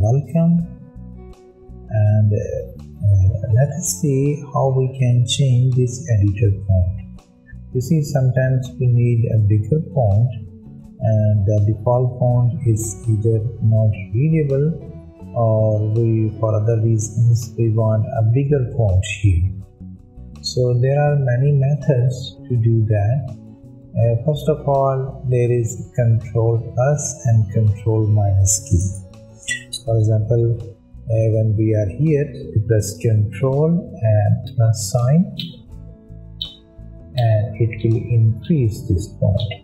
welcome. And uh, let us see how we can change this editor font you see sometimes we need a bigger font and the default font is either not readable or we for other reasons we want a bigger font here. So there are many methods to do that. Uh, first of all there is control S plus and control minus key for example uh, when we are here we press control and plus sign and it will increase this point.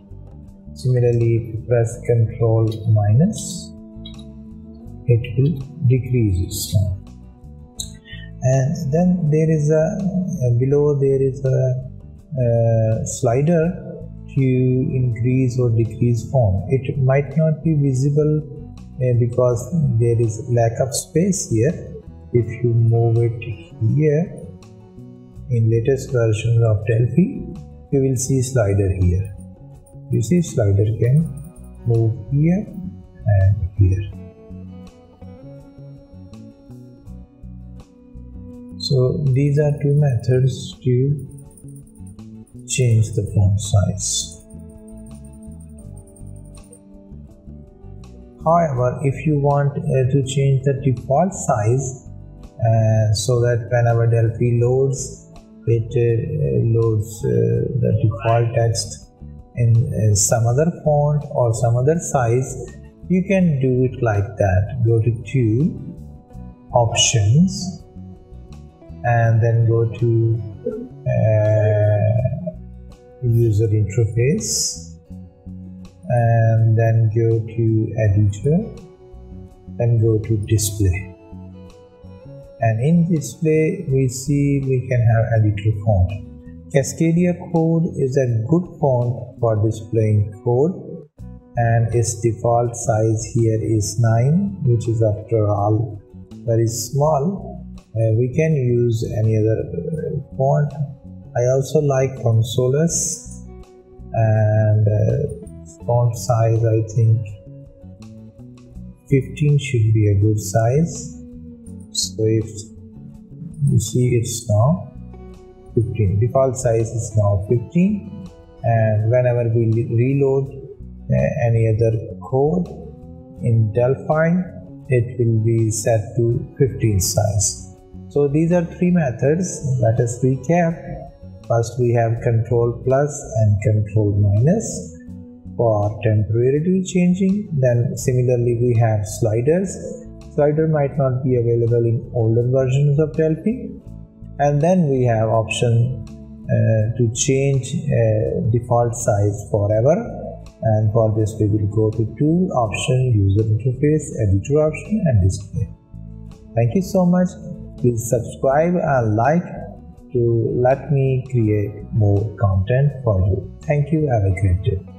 similarly if you press control minus it will decrease font and then there is a, uh, below there is a, a uh, slider to increase or decrease font it might not be visible Uh, because there is lack of space here. If you move it here in latest version of Delphi you will see slider here. You see slider can move here and here. So these are two methods to change the font size However, if you want uh, to change the default size uh, so that whenever Delphi loads, it uh, loads the default text in some other font or some other size, you can do it like that. Go to Tool, Options, and then go to uh, User Interface and then go to editor and go to display. And in display we see we can have editor font. Cascadia code is a good font for displaying code and its default size here is 9 which is after all very small. Uh, we can use any other uh, font. I also like Consolas and uh, font size I think 15 should be a good size. So if you see it's now 15 default size is now 15 and whenever we reload uh, any other code in Delphi it will be set to 15 size. So these are three methods. Let us recap first we have control plus and control minus for temporarily changing. Then similarly we have sliders. Slider might not be available in older versions of Delphi. And then we have option uh, to change uh, default size forever. And for this we will go to tool option user interface editor option and display. Thank you so much. Please subscribe and like to let me create more content for you. Thank you. Have a great day